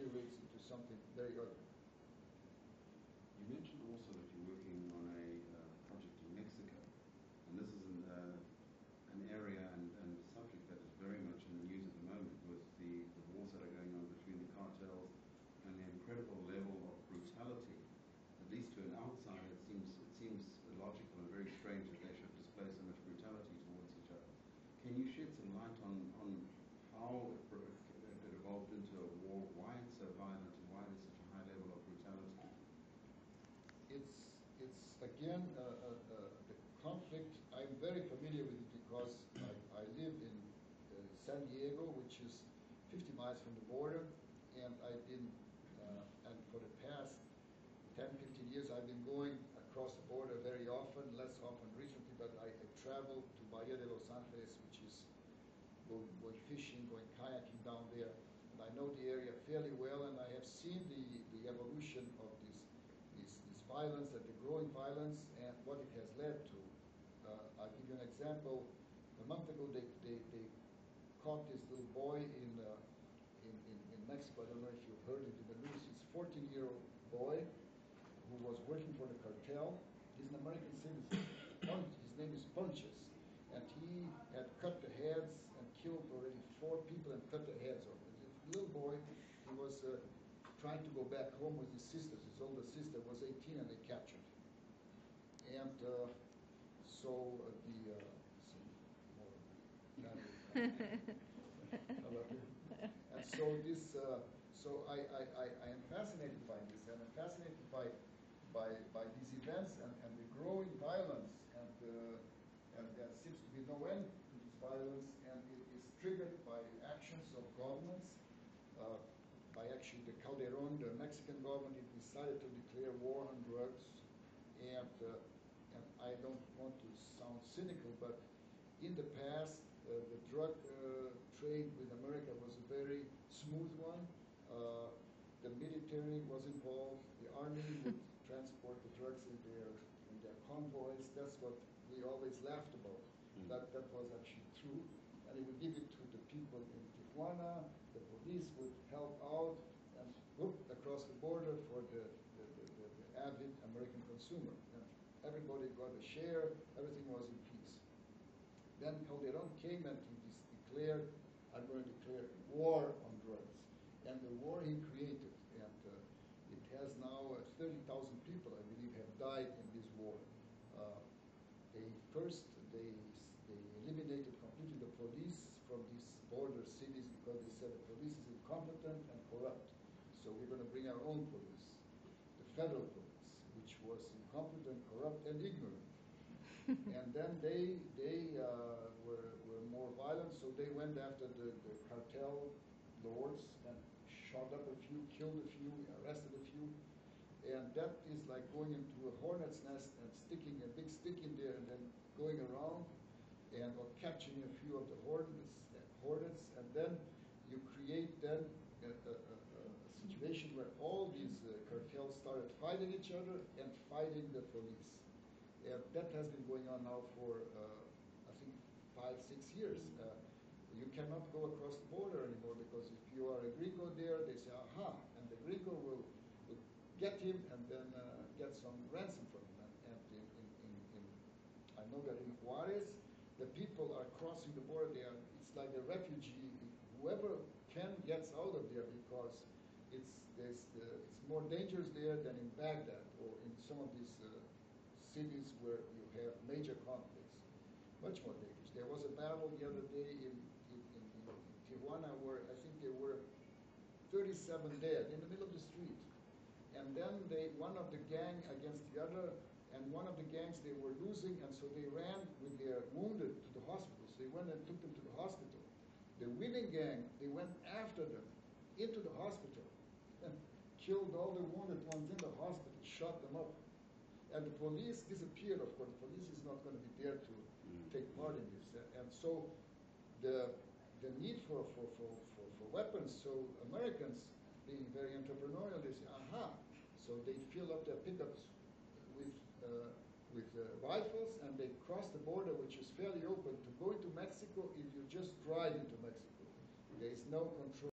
deteriorates into something very ugly. You mentioned also that you're working on a uh, project in Mexico, and this is an, uh, an area and, and subject that is very much in the news at the moment with the, the wars that are going on between the cartels and the incredible level of brutality. At least to an outsider, it seems it seems illogical and very strange that they should display so much brutality towards each other. Can you shed some light on, on how it, it evolved into a war, why it's so violent, and why there's such a high level of brutality? It's, it's again, uh, uh, uh, the conflict, I'm very familiar with it because I, I lived in San Diego, which is 50 miles from the border, and I've been, and for the past 10, 15 years, I've been going across the border very often, less often recently, but I, I travel to Bahia de Los Angeles, which is going, going fishing, going kayaking down there. And I know the area fairly well, and I have seen the, the evolution of this violence and the growing violence and what it has led to. Uh, I'll give you an example. A month ago, they, they, they caught this little boy in, uh, in, in, in, Mexico. I don't know if you heard it in the news. He's a 14 year old boy who was working for the cartel. He's an American citizen. His name is Ponches. And he had cut the heads and killed already four people and cut the heads off. The little boy, he was uh, trying to go back home with his sisters. His older sister was 18 and they captured him. And uh, so uh, the, uh, and so this, uh, so I, I, I, I, am fascinated by this, and I'm fascinated by, by, by these events and, and the growing violence, and, uh, and there seems to be no end to this violence, and it is triggered by actions of governments. Uh, by actually the Calderon, the Mexican government, decided to declare war on drugs, and uh, and I don't want to sound cynical, but in the past, uh, the drug uh, trade with America was a very smooth one. Uh, the military was involved. The army would transport the drugs in their in their convoys. That's what we always laughed about. Mm. That that was actually true. And they would give it to the people in Tijuana. The police would help out and whoop across the border for the, the, the, the avid American consumer. Everybody got a share. Everything was in peace. Then Calderon came and he declared, I'm going to declare war on drugs. And the war he created, and uh, it has now uh, 30,000 people, I believe, have died in this war. Uh, they first, they, they eliminated completely the police from these border cities because they said the police is incompetent and corrupt. So we're going to bring our own police, the federal police, incompetent, corrupt, and ignorant. and then they they uh, were, were more violent, so they went after the, the cartel lords and shot up a few, killed a few, arrested a few. And that is like going into a hornet's nest and sticking a big stick in there and then going around and or capturing a few of the hornets, hornets and then you create then a, a, a, a situation where all these uh, cartels started fighting each other and fighting the police. Yeah, that has been going on now for, uh, I think, five, six years. Uh, you cannot go across the border anymore because if you are a gringo there, they say, aha, and the gringo will, will get him and then uh, get some ransom from him. And, and in, in, in, I know that in Juarez, the people are crossing the border. They are, it's like a refugee. Whoever can gets out of there because it's, there's the, more dangerous there than in Baghdad or in some of these uh, cities where you have major conflicts. Much more dangerous. There was a battle the other day in, in, in, in Tijuana where I think there were 37 dead in the middle of the street. And then they, one of the gang against the other, and one of the gangs they were losing, and so they ran with their wounded to the hospital. So they went and took them to the hospital. The winning gang, they went after them into the hospital killed all the wounded ones in the hospital, shot them up. And the police disappeared, of course. The police is not going to be there to mm. take part in this. And so the, the need for, for, for, for, for weapons, so Americans being very entrepreneurial, they say, aha. So they fill up their pickups with, uh, with uh, rifles and they cross the border, which is fairly open, to go into Mexico if you just drive into Mexico. There is no control.